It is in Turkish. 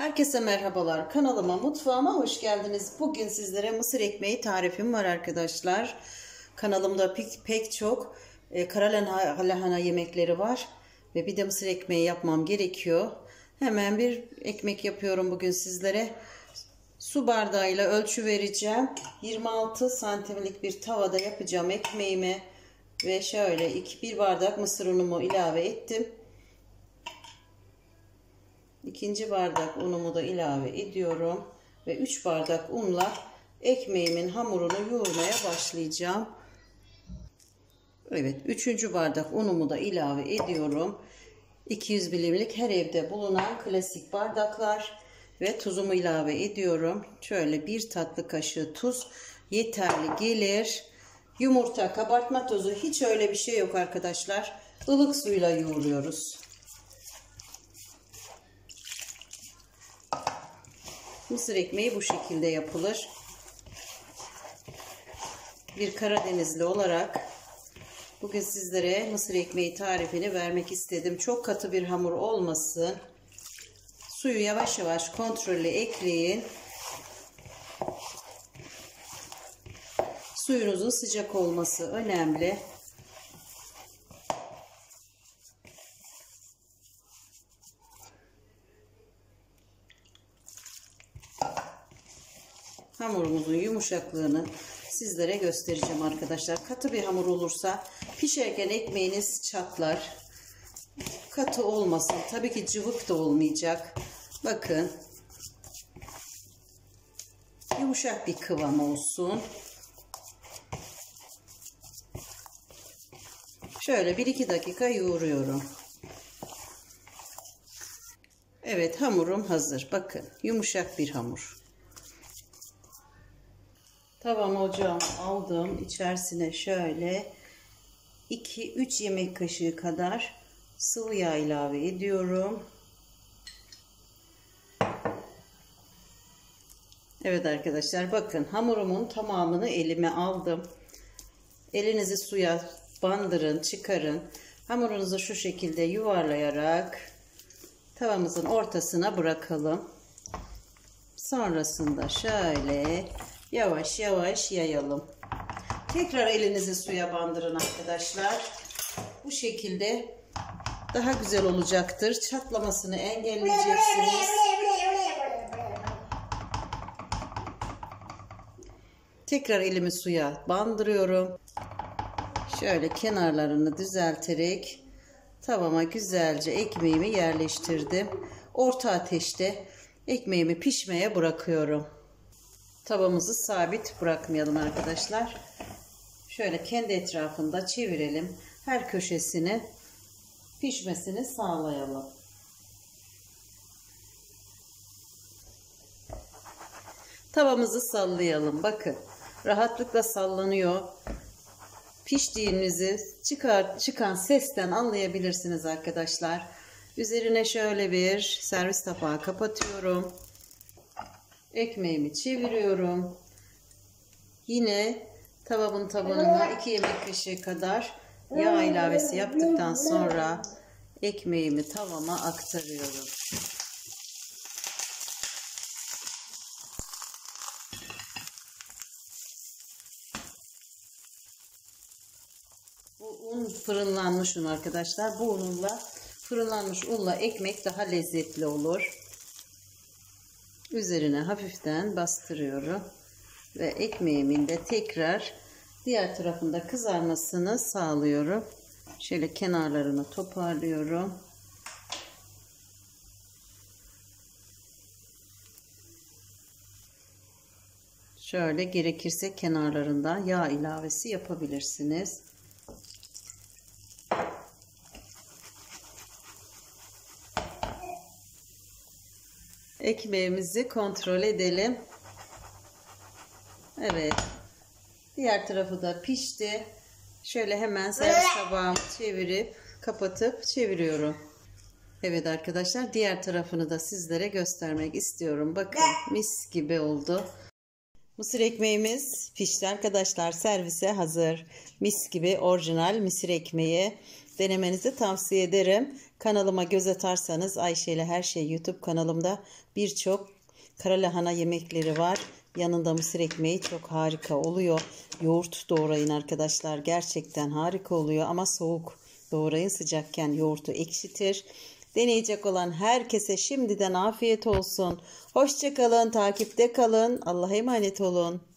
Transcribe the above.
Herkese merhabalar. Kanalıma, mutfağıma hoş geldiniz. Bugün sizlere mısır ekmeği tarifim var arkadaşlar. Kanalımda pek, pek çok e, kara lahana yemekleri var. Ve bir de mısır ekmeği yapmam gerekiyor. Hemen bir ekmek yapıyorum bugün sizlere. Su bardağıyla ölçü vereceğim. 26 santimlik bir tavada yapacağım ekmeğimi. Ve şöyle 2 bir bardak mısır unumu ilave ettim. İkinci bardak unumu da ilave ediyorum. Ve 3 bardak unla ekmeğimin hamurunu yoğurmaya başlayacağım. Evet 3. bardak unumu da ilave ediyorum. 200 milimlik her evde bulunan klasik bardaklar ve tuzumu ilave ediyorum. Şöyle bir tatlı kaşığı tuz yeterli gelir. Yumurta, kabartma tozu hiç öyle bir şey yok arkadaşlar. Ilık suyla yoğuruyoruz. Mısır ekmeği bu şekilde yapılır. Bir Karadenizli olarak bugün sizlere mısır ekmeği tarifini vermek istedim. Çok katı bir hamur olmasın. Suyu yavaş yavaş kontrollü ekleyin. Suyunuzun sıcak olması önemli. Hamurumuzun yumuşaklığını sizlere göstereceğim arkadaşlar. Katı bir hamur olursa pişerken ekmeğiniz çatlar. Katı olmasın. Tabii ki cıvık da olmayacak. Bakın. Yumuşak bir kıvam olsun. Şöyle 1-2 dakika yoğuruyorum. Evet hamurum hazır. Bakın yumuşak bir hamur. Tavam ocağım aldım. İçerisine şöyle 2-3 yemek kaşığı kadar sıvı yağ ilave ediyorum. Evet arkadaşlar bakın hamurumun tamamını elime aldım. Elinizi suya bandırın, çıkarın. Hamurunuzu şu şekilde yuvarlayarak tavamızın ortasına bırakalım. Sonrasında şöyle yavaş yavaş yayalım. Tekrar elinizi suya bandırın arkadaşlar. Bu şekilde daha güzel olacaktır. Çatlamasını engelleyeceksiniz. Tekrar elimi suya bandırıyorum. Şöyle kenarlarını düzelterek tavama güzelce ekmeğimi yerleştirdim. Orta ateşte ekmeğimi pişmeye bırakıyorum. Tavamızı sabit bırakmayalım arkadaşlar. Şöyle kendi etrafında çevirelim. Her köşesini pişmesini sağlayalım. Tavamızı sallayalım. Bakın rahatlıkla sallanıyor. Piştiğinizi çıkar, çıkan sesten anlayabilirsiniz arkadaşlar. Üzerine şöyle bir servis tabağı kapatıyorum. Ekmeğimi çeviriyorum. Yine tavamın tabanına 2 yemek kaşığı kadar yağ ilavesi yaptıktan sonra ekmeğimi tavama aktarıyorum. Bu un fırınlanmış un arkadaşlar. Bu unla fırınlanmış unla ekmek daha lezzetli olur. Üzerine hafiften bastırıyorum. Ve ekmeğimin de tekrar diğer tarafında kızarmasını sağlıyorum. Şöyle kenarlarını toparlıyorum. Şöyle gerekirse kenarlarından yağ ilavesi yapabilirsiniz. Ekmeğimizi kontrol edelim. Evet. Diğer tarafı da pişti. Şöyle hemen servis tabağımı çevirip kapatıp çeviriyorum. Evet arkadaşlar diğer tarafını da sizlere göstermek istiyorum. Bakın mis gibi oldu. Mısır ekmeğimiz pişti arkadaşlar. Servise hazır. Mis gibi orijinal mısır ekmeği. Denemenizi tavsiye ederim. Kanalıma göz atarsanız Ayşe ile Her Şey YouTube kanalımda birçok karalahana yemekleri var. Yanında mısır ekmeği çok harika oluyor. Yoğurt doğrayın arkadaşlar. Gerçekten harika oluyor ama soğuk doğrayın. Sıcakken yoğurtu ekşitir. Deneyecek olan herkese şimdiden afiyet olsun. Hoşçakalın, takipte kalın. Allah'a emanet olun.